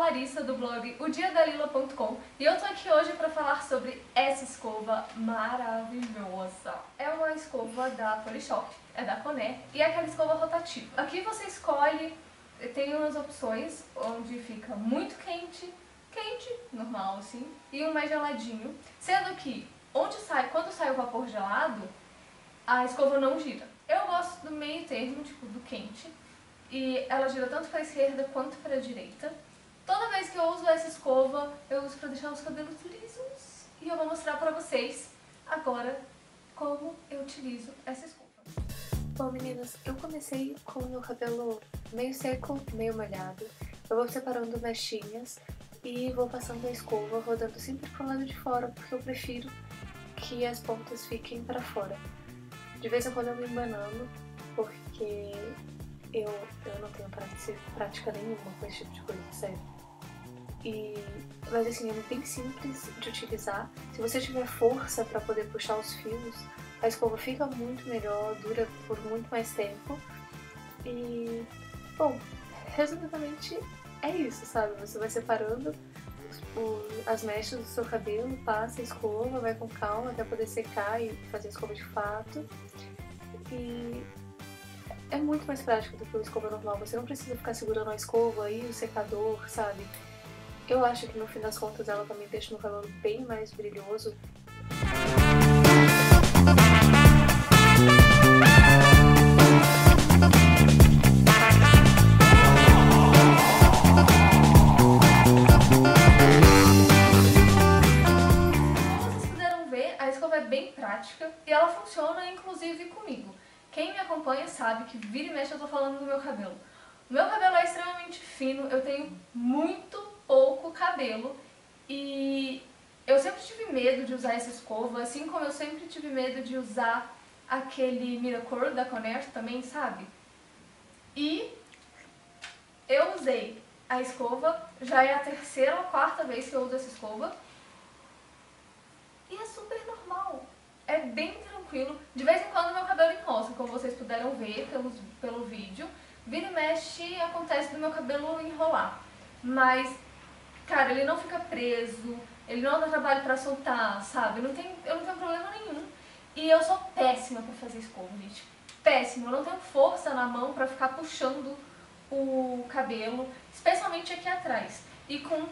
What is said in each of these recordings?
Larissa do blog odiadalila.com e eu tô aqui hoje para falar sobre essa escova maravilhosa. É uma escova da Polishop, é da Coné e é aquela escova rotativa. Aqui você escolhe, tem umas opções onde fica muito quente, quente, normal assim, e um mais geladinho, sendo que onde sai, quando sai o vapor gelado, a escova não gira. Eu gosto do meio termo, tipo do quente, e ela gira tanto para a esquerda quanto para a direita. Toda vez que eu uso essa escova, eu uso para deixar os cabelos lisos. E eu vou mostrar para vocês agora como eu utilizo essa escova. Bom meninas, eu comecei com o meu cabelo meio seco, meio molhado. Eu vou separando mechinhas e vou passando a escova, rodando sempre pro lado de fora, porque eu prefiro que as pontas fiquem para fora. De vez em quando eu me embanando, porque eu, eu não tenho prática nenhuma com esse tipo de coisa, sério. E, mas assim, é bem simples de utilizar. Se você tiver força para poder puxar os fios, a escova fica muito melhor, dura por muito mais tempo. E, bom, resumidamente é isso, sabe? Você vai separando o, as mechas do seu cabelo, passa a escova, vai com calma até poder secar e fazer a escova de fato. E é muito mais prático do que uma escova normal. Você não precisa ficar segurando a escova e o secador, sabe? Eu acho que no fim das contas ela também deixa meu cabelo bem mais brilhoso. Vocês puderam ver, a escova é bem prática e ela funciona inclusive comigo. Quem me acompanha sabe que vira e mexe eu tô falando do meu cabelo. O meu cabelo é extremamente fino, eu tenho muito pouco cabelo e eu sempre tive medo de usar essa escova, assim como eu sempre tive medo de usar aquele Miracle da Conair também, sabe? E eu usei a escova, já é a terceira ou quarta vez que eu uso essa escova e é super normal, é bem tranquilo. De vez em quando meu cabelo enrosca, como vocês puderam ver pelo, pelo vídeo. Vira e mexe acontece do meu cabelo enrolar. Mas, cara, ele não fica preso, ele não dá trabalho pra soltar, sabe? Não tem, eu não tenho problema nenhum. E eu sou péssima pra fazer escova, gente. Péssima. Eu não tenho força na mão pra ficar puxando o cabelo, especialmente aqui atrás. E com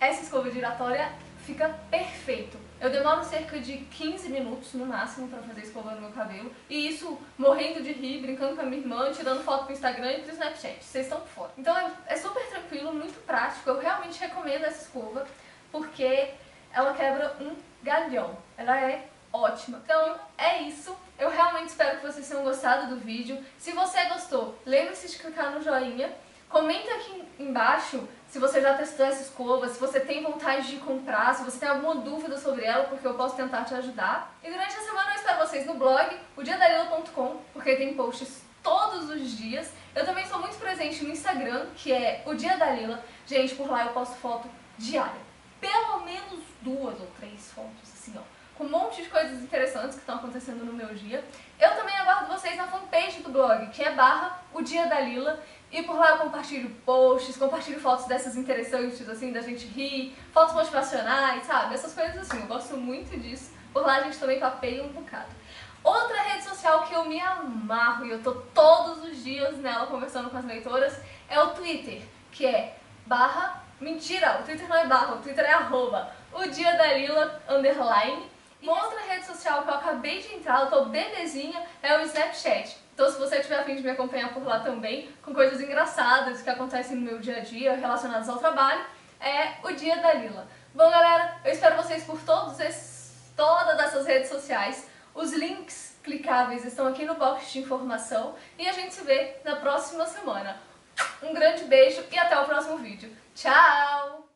essa escova giratória fica perfeito. Eu demoro cerca de 15 minutos no máximo pra fazer escova no meu cabelo. E isso morrendo de rir, brincando com a minha irmã, tirando foto pro Instagram e pro Snapchat. Vocês estão fora. Então é, é super tranquilo, muito prático. Eu realmente recomendo essa escova porque ela quebra um galhão. Ela é ótima. Então é isso. Eu realmente espero que vocês tenham gostado do vídeo. Se você gostou, lembre-se de clicar no joinha. Comenta aqui embaixo se você já testou essa escova, se você tem vontade de comprar, se você tem alguma dúvida sobre ela, porque eu posso tentar te ajudar. E durante a semana eu espero vocês no blog, odiadalila.com, porque tem posts todos os dias. Eu também sou muito presente no Instagram, que é o Dia da Lila. Gente, por lá eu posto foto diária. Pelo menos duas ou três fotos, assim, ó. Com um monte de coisas interessantes que estão acontecendo no meu dia. Eu também aguardo vocês na fanpage do blog, que é barra o Dia da Lila. E por lá eu compartilho posts, compartilho fotos dessas interessantes, assim, da gente rir, fotos motivacionais, sabe? Essas coisas assim, eu gosto muito disso. Por lá a gente também papeia um bocado. Outra rede social que eu me amarro e eu tô todos os dias nela conversando com as leitoras é o Twitter, que é barra... Mentira, o Twitter não é barra, o Twitter é arroba, o dia da Lila, underline. E outra rede social que eu acabei de entrar, eu tô bebezinha, é o Snapchat. Então se você tiver afim de me acompanhar por lá também, com coisas engraçadas que acontecem no meu dia a dia relacionadas ao trabalho, é o Dia da Lila. Bom galera, eu espero vocês por todos esses, todas essas redes sociais. Os links clicáveis estão aqui no box de informação e a gente se vê na próxima semana. Um grande beijo e até o próximo vídeo. Tchau!